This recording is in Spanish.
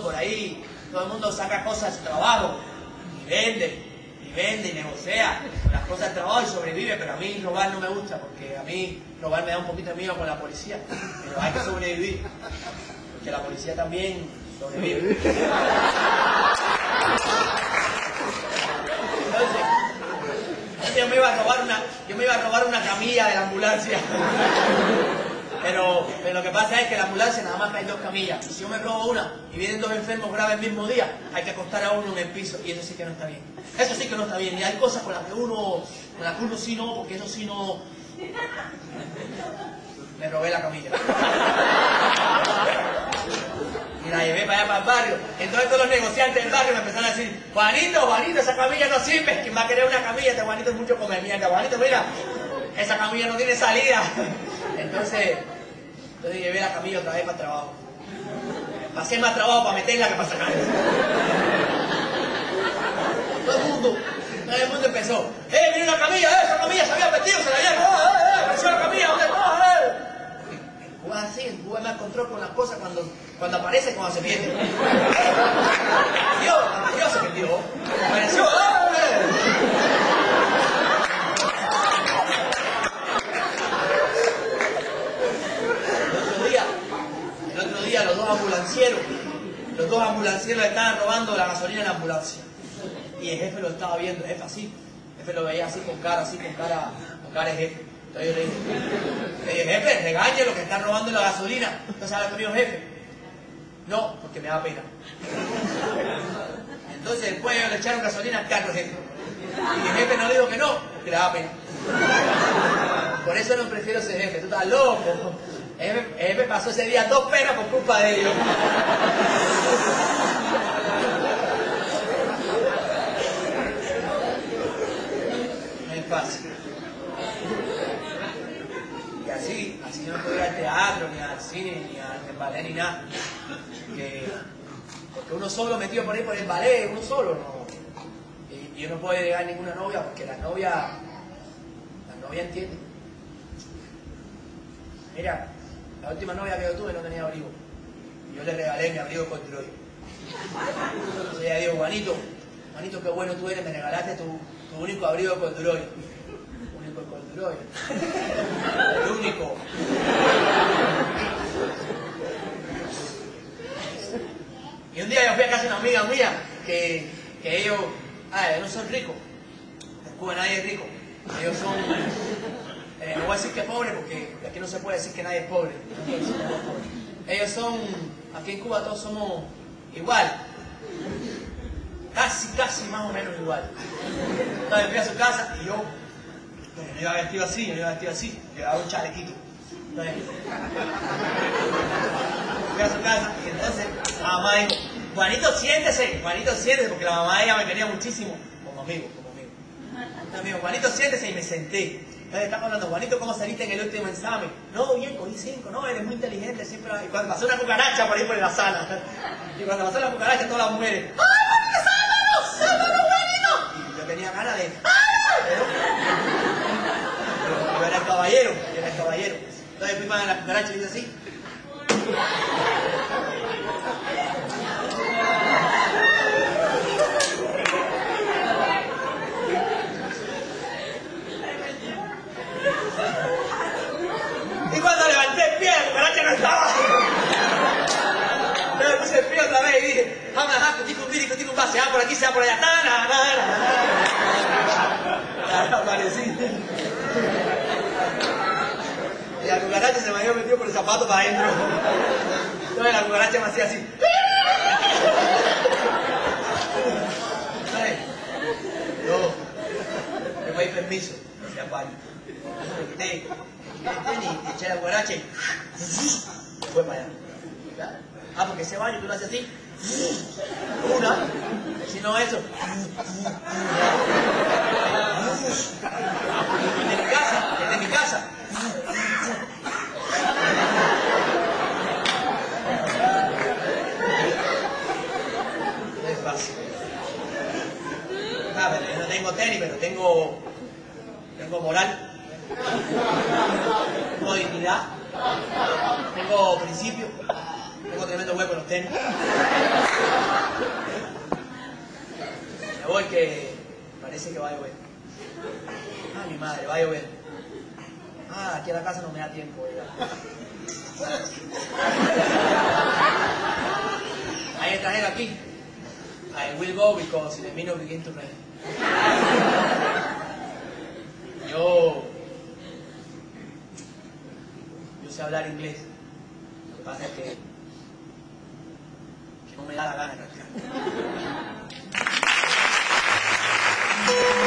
por ahí, todo el mundo saca cosas de trabajo y vende, y vende y negocia las cosas de trabajo y sobrevive, pero a mí robar no me gusta porque a mí robar me da un poquito de miedo con la policía, pero hay que sobrevivir, porque la policía también sobrevive. Entonces, yo me iba a robar una, yo me iba a robar una camilla de la ambulancia. Pero, lo que pasa es que la ambulancia nada más hay dos camillas. Y si yo me robo una y vienen dos enfermos graves el mismo día, hay que acostar a uno en el piso. Y eso sí que no está bien. Eso sí que no está bien. Y hay cosas con las que uno, con las que uno sí no, porque eso sí no. Me robé la camilla. Y la llevé para allá para el barrio. Entonces todos los negociantes del barrio me empezaron a decir, Juanito, Juanito, esa camilla no sirve. ¿Quién va a querer una camilla? Este Juanito es mucho comer mierda. Juanito, mira, esa camilla no tiene salida. Entonces, entonces llevé la camilla otra vez para trabajo. Pasé más trabajo para meterla que para sacarla. Todo el mundo, todo el mundo empezó. ¡Eh, viene una camilla! ¡Eh, esa camilla se había metido! ¡Se la llevó! ¡Eh, eh! ¡Apareció la camilla! ¿Dónde está? ¡Eh! Así, Cuba me control con las cosas cuando, cuando aparece, cuando se pierde. Apareció, apareció, se perdió. Apareció, ¡eh! El otro día, el otro día los dos ambulancieros, los dos ambulancieros estaban robando la gasolina en la ambulancia. Y el jefe lo estaba viendo, el jefe así, el jefe lo veía así con cara, así con cara, con cara de jefe. Entonces yo le dije, jefe, regañe lo que están robando la gasolina. Entonces ahora conmigo, jefe. No, porque me da pena. Entonces después ellos le echaron gasolina al carro jefe. Y el jefe no dijo que no, porque le da pena. Por eso no prefiero ser jefe, tú estás loco. El jefe pasó ese día dos penas por culpa de ellos. No es fácil. Y así, así yo no puedo ir al teatro, ni al cine, ni al ballet, ni nada. Que, porque uno solo metido por ahí por el ballet, uno solo, no. Y, y uno no puede llegar a ninguna novia porque las novias, las novias entienden. Mira, la última novia que yo tuve no tenía abrigo. Y yo le regalé mi abrigo con Troy. Entonces ella dijo, Juanito, Juanito, qué bueno tú eres, me regalaste tu, único abrigo con Troy. Único con Troy. El único. Y un día yo fui a casa de una amiga mía que, que ellos, ah, ellos no son ricos. En Cuba nadie es rico. Ellos son, eh, no voy a decir que pobres porque aquí no se puede decir que nadie es pobre. No pobre. Ellos son, aquí en Cuba todos somos igual. Casi, casi más o menos igual. Entonces fui a su casa y yo, yo iba vestido así, yo iba vestido así, llevaba un chalequito. Entonces, fui a su casa y entonces la mamá dijo, Juanito, siéntese, Juanito, siéntese, porque la mamá de ella me quería muchísimo, como amigo, como amigo. Entonces me dijo, Juanito, siéntese y me senté. Entonces estamos hablando, Juanito, ¿cómo saliste en el último examen? No, bien, cogí cinco, no, eres muy inteligente, siempre... Y cuando pasó una cucaracha por ahí por la sala, y cuando pasó la cucaracha, todas las mujeres, ¡ay, Juanito, sálvanos, sálvanos, Juanito! Y yo tenía ganas de, ¡ay! Pero, yo era el caballero, era el caballero. Entonces fui para la cucaracha y hice así. Y cuando levanté el pie, la cucaracha no estaba. Entonces puse el pie y a dejar que un vídeo, que un va, se va por aquí, se va por allá. Na, na, na, na, na. Aparecí. Y la cucaracha se me había metido por el zapato para adentro. Entonces la cucaracha me hacía así. Yo, me pedí permiso, decía baño. Me quité, me quité tenis, eché la cucaracha y fue para allá. Ah, porque ese baño tú lo haces así. Una, si no eso. Desde mi casa, desde mi casa. Es fácil. Ah, no tengo tenis, pero tengo, tengo moral, tengo dignidad, tengo principio, tengo tremendo hueco en los tenis. Me voy que parece que va a llover. Ah, mi madre, va a llover. Ah, aquí a la casa no me da tiempo. oiga. Hay extranjero aquí. I will go because the minute begin to rain. Yo, yo sé hablar inglés. Lo que pasa es que no me da la gana.